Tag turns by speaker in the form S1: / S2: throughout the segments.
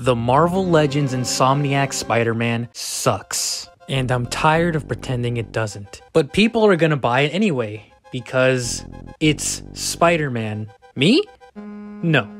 S1: The Marvel Legends Insomniac Spider Man sucks. And I'm tired of pretending it doesn't. But people are gonna buy it anyway, because it's Spider Man. Me? No,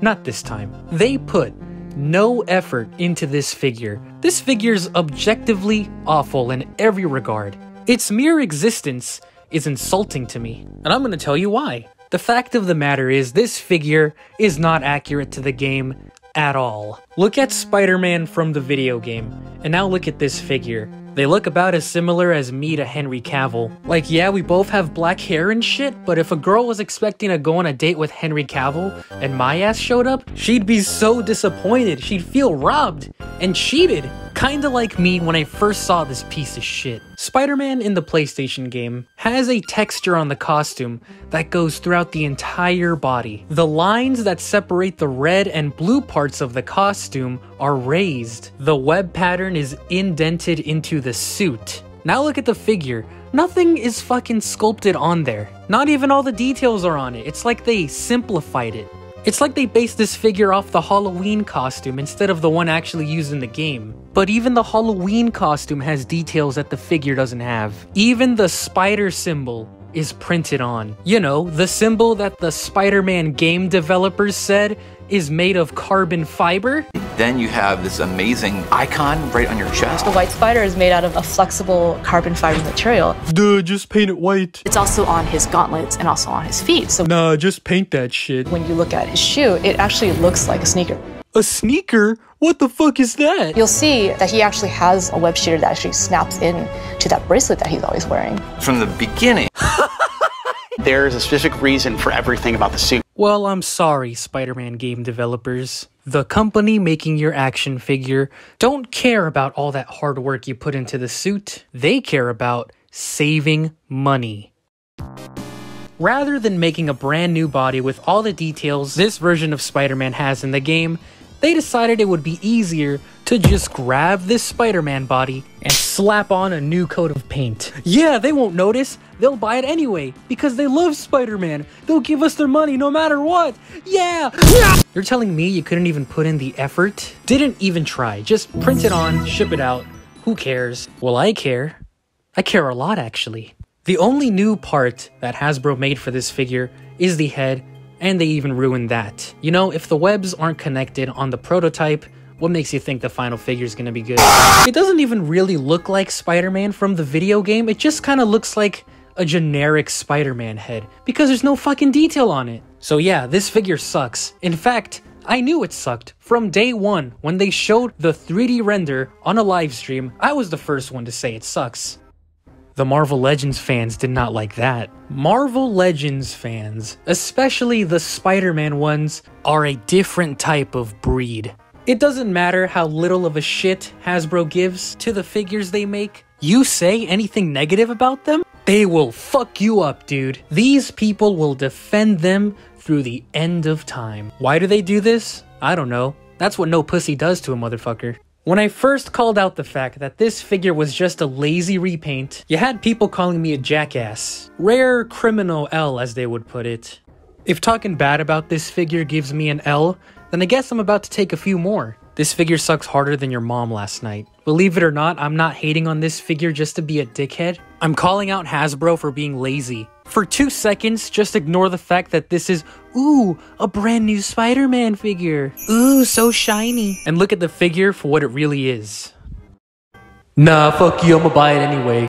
S1: not this time. They put no effort into this figure. This figure's objectively awful in every regard. Its mere existence is insulting to me, and I'm gonna tell you why. The fact of the matter is, this figure is not accurate to the game at all. Look at Spider-Man from the video game, and now look at this figure. They look about as similar as me to Henry Cavill. Like, yeah, we both have black hair and shit, but if a girl was expecting to go on a date with Henry Cavill and my ass showed up, she'd be so disappointed. She'd feel robbed and cheated. Kinda like me when I first saw this piece of shit. Spider-Man in the PlayStation game has a texture on the costume that goes throughout the entire body. The lines that separate the red and blue parts of the costume are raised. The web pattern is indented into the suit. Now look at the figure. Nothing is fucking sculpted on there. Not even all the details are on it. It's like they simplified it. It's like they based this figure off the Halloween costume instead of the one actually used in the game. But even the Halloween costume has details that the figure doesn't have. Even the spider symbol is printed on. You know, the symbol that the Spider-Man game developers said is made of carbon fiber.
S2: Then you have this amazing icon right on your chest.
S3: The white spider is made out of a flexible carbon fiber material.
S1: Duh, just paint it white.
S3: It's also on his gauntlets and also on his feet. So
S1: Nah, just paint that shit.
S3: when you look at his shoe, it actually looks like a sneaker.
S1: A sneaker? What the fuck is that?
S3: You'll see that he actually has a web shooter that actually snaps in to that bracelet that he's always wearing.
S2: From the beginning,
S4: There's a specific reason for everything about the suit.
S1: Well, I'm sorry, Spider-Man game developers. The company making your action figure don't care about all that hard work you put into the suit. They care about saving money. Rather than making a brand new body with all the details this version of Spider-Man has in the game, they decided it would be easier to just grab this Spider-Man body and slap on a new coat of paint. Yeah, they won't notice. They'll buy it anyway because they love Spider-Man. They'll give us their money no matter what. Yeah. You're telling me you couldn't even put in the effort? Didn't even try. Just print it on, ship it out. Who cares? Well, I care. I care a lot actually. The only new part that Hasbro made for this figure is the head and they even ruined that. You know, if the webs aren't connected on the prototype, what makes you think the final figure is gonna be good? It doesn't even really look like Spider-Man from the video game, it just kinda looks like a generic Spider-Man head, because there's no fucking detail on it. So yeah, this figure sucks. In fact, I knew it sucked. From day one, when they showed the 3D render on a live stream, I was the first one to say it sucks. The Marvel Legends fans did not like that. Marvel Legends fans, especially the Spider Man ones, are a different type of breed. It doesn't matter how little of a shit Hasbro gives to the figures they make. You say anything negative about them, they will fuck you up, dude. These people will defend them through the end of time. Why do they do this? I don't know. That's what no pussy does to a motherfucker. When I first called out the fact that this figure was just a lazy repaint, you had people calling me a jackass. Rare criminal L, as they would put it. If talking bad about this figure gives me an L, then I guess I'm about to take a few more. This figure sucks harder than your mom last night. Believe it or not, I'm not hating on this figure just to be a dickhead. I'm calling out Hasbro for being lazy. For two seconds, just ignore the fact that this is, ooh, a brand new Spider Man figure. Ooh, so shiny. And look at the figure for what it really is. Nah, fuck you, I'm gonna buy it anyway.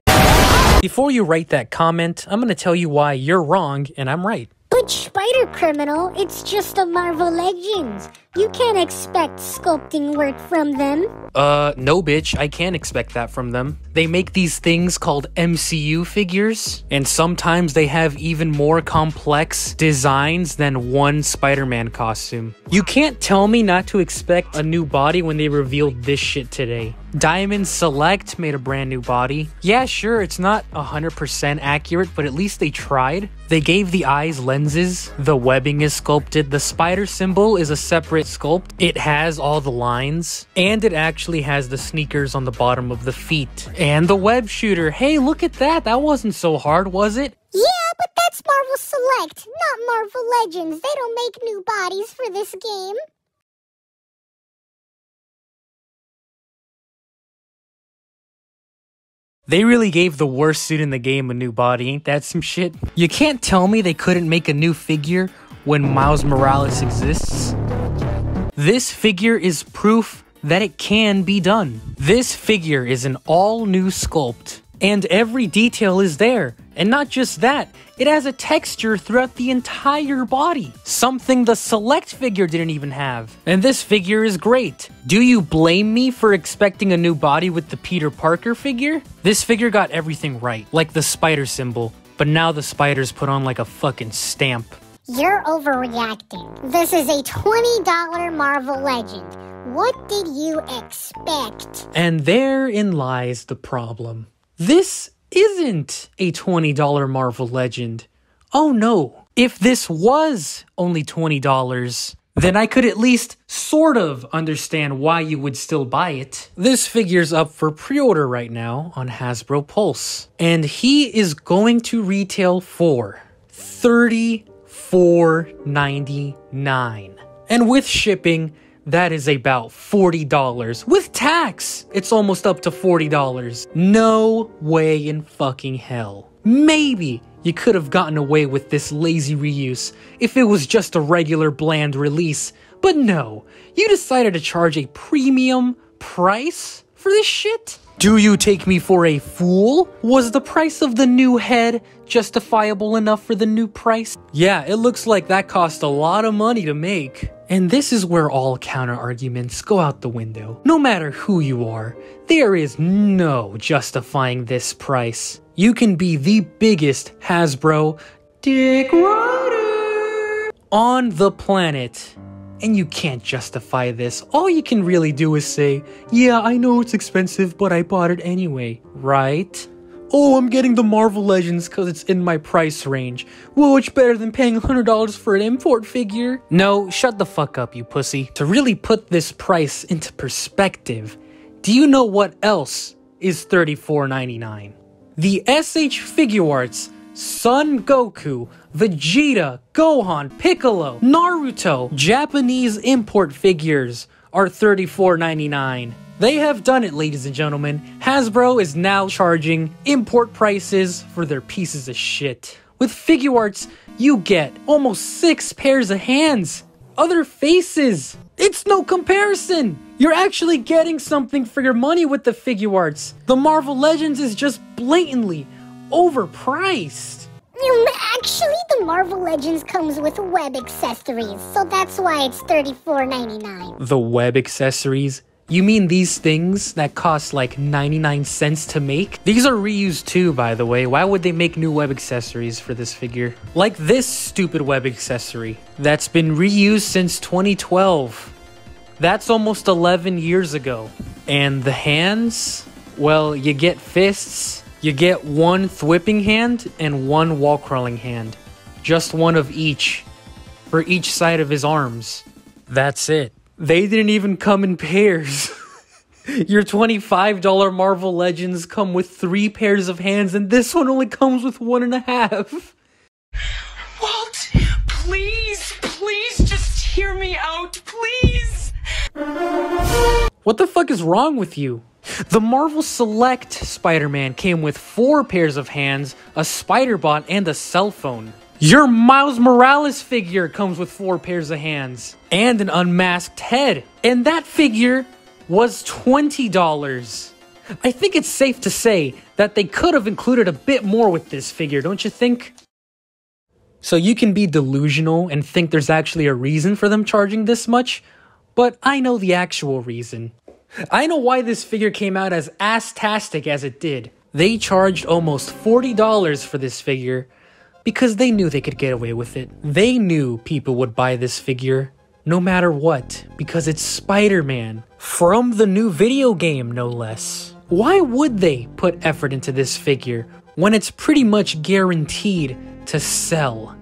S1: Before you write that comment, I'm gonna tell you why you're wrong and I'm right.
S5: Spider Criminal, it's just a Marvel Legends. You can't expect sculpting work from them.
S1: Uh, no, bitch, I can't expect that from them. They make these things called MCU figures, and sometimes they have even more complex designs than one Spider Man costume. You can't tell me not to expect a new body when they revealed this shit today. Diamond Select made a brand new body. Yeah, sure, it's not 100% accurate, but at least they tried. They gave the eyes lenses, the webbing is sculpted, the spider symbol is a separate sculpt, it has all the lines, and it actually has the sneakers on the bottom of the feet. And the web shooter. Hey, look at that. That wasn't so hard, was it?
S5: Yeah, but that's Marvel Select, not Marvel Legends. They don't make new bodies for this game.
S1: They really gave the worst suit in the game a new body, ain't that some shit? You can't tell me they couldn't make a new figure when Miles Morales exists. This figure is proof that it can be done. This figure is an all new sculpt, and every detail is there. And not just that, it has a texture throughout the entire body, something the Select figure didn't even have. And this figure is great. Do you blame me for expecting a new body with the Peter Parker figure? This figure got everything right, like the spider symbol, but now the spider's put on like a fucking stamp.
S5: You're overreacting. This is a $20 Marvel Legend. What did you expect?
S1: And therein lies the problem. This isn't a $20 Marvel Legend. Oh no. If this was only $20, then I could at least sort of understand why you would still buy it. This figure's up for pre order right now on Hasbro Pulse, and he is going to retail for $34.99. And with shipping, that is about $40. With tax, it's almost up to $40. No way in fucking hell. Maybe you could have gotten away with this lazy reuse if it was just a regular bland release, but no, you decided to charge a premium price for this shit? Do you take me for a fool? Was the price of the new head justifiable enough for the new price? Yeah, it looks like that cost a lot of money to make. And this is where all counter arguments go out the window. No matter who you are, there is no justifying this price. You can be the biggest Hasbro dick rider on the planet. And you can't justify this. All you can really do is say, yeah, I know it's expensive, but I bought it anyway, right? Oh, I'm getting the Marvel Legends because it's in my price range. Whoa, it's better than paying $100 for an import figure. No, shut the fuck up, you pussy. To really put this price into perspective, do you know what else is $34.99? The SH Figuarts Son Goku, Vegeta, Gohan, Piccolo, Naruto, Japanese import figures are $34.99. They have done it, ladies and gentlemen. Hasbro is now charging import prices for their pieces of shit. With Figuarts, you get almost six pairs of hands, other faces. It's no comparison. You're actually getting something for your money with the Figuarts. The Marvel Legends is just blatantly overpriced.
S5: Actually, the Marvel Legends comes with web accessories, so that's why it's $34.99.
S1: The web accessories? You mean these things that cost like 99 cents to make? These are reused too, by the way. Why would they make new web accessories for this figure? Like this stupid web accessory that's been reused since 2012. That's almost 11 years ago. And the hands? Well, you get fists, you get one thwipping hand and one wall crawling hand. Just one of each for each side of his arms. That's it. They didn't even come in pairs. Your $25 Marvel Legends come with three pairs of hands, and this one only comes with one and a half.
S6: Walt, please, please just hear me out, please.
S1: What the fuck is wrong with you? The Marvel Select Spider Man came with four pairs of hands, a spider bot, and a cell phone. Your Miles Morales figure comes with four pairs of hands and an unmasked head. And that figure was $20. I think it's safe to say that they could have included a bit more with this figure, don't you think? So you can be delusional and think there's actually a reason for them charging this much, but I know the actual reason. I know why this figure came out as ass-tastic as it did. They charged almost $40 for this figure because they knew they could get away with it. They knew people would buy this figure no matter what because it's Spider-Man from the new video game no less. Why would they put effort into this figure when it's pretty much guaranteed to sell?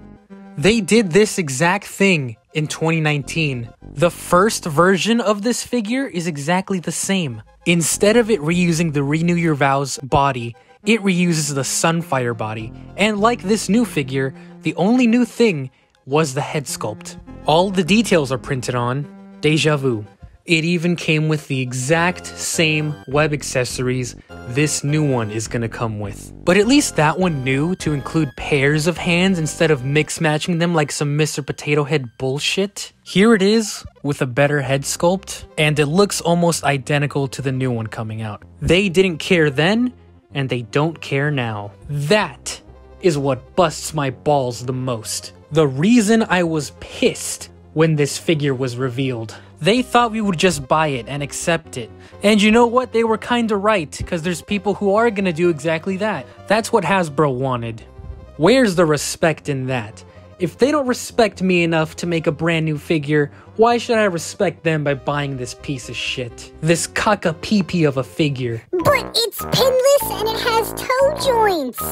S1: They did this exact thing in 2019. The first version of this figure is exactly the same. Instead of it reusing the Renew Your Vows body, it reuses the Sunfire body. And like this new figure, the only new thing was the head sculpt. All the details are printed on. Deja vu. It even came with the exact same web accessories this new one is gonna come with. But at least that one knew to include pairs of hands instead of mix matching them like some Mr. Potato Head bullshit. Here it is with a better head sculpt, and it looks almost identical to the new one coming out. They didn't care then, and they don't care now. That is what busts my balls the most. The reason I was pissed when this figure was revealed. They thought we would just buy it and accept it. And you know what? They were kinda right, because there's people who are gonna do exactly that. That's what Hasbro wanted. Where's the respect in that? If they don't respect me enough to make a brand new figure, why should I respect them by buying this piece of shit? This caca pee pee of a figure.
S5: But it's pinless and it has toe joints.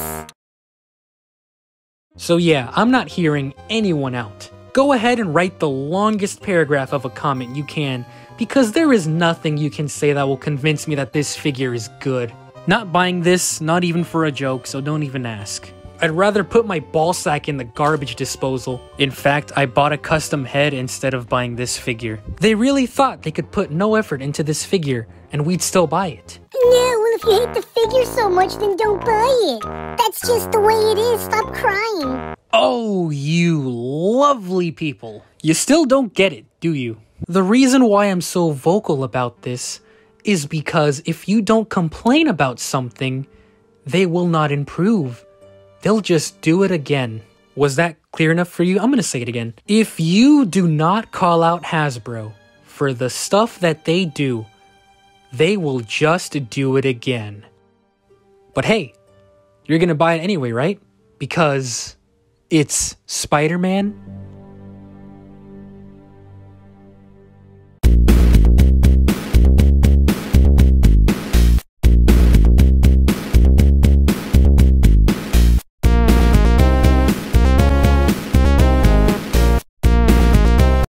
S1: So yeah, I'm not hearing anyone out. Go ahead and write the longest paragraph of a comment you can, because there is nothing you can say that will convince me that this figure is good. Not buying this, not even for a joke, so don't even ask. I'd rather put my ballsack in the garbage disposal. In fact, I bought a custom head instead of buying this figure. They really thought they could put no effort into this figure, and we'd still buy it.
S5: No, if you hate the figure so much, then don't buy it. That's just the way it is. Stop crying.
S1: Oh, you lovely people. You still don't get it, do you? The reason why I'm so vocal about this is because if you don't complain about something, they will not improve. They'll just do it again. Was that clear enough for you? I'm gonna say it again. If you do not call out Hasbro for the stuff that they do, they will just do it again. But hey, you're gonna buy it anyway, right? Because it's Spider Man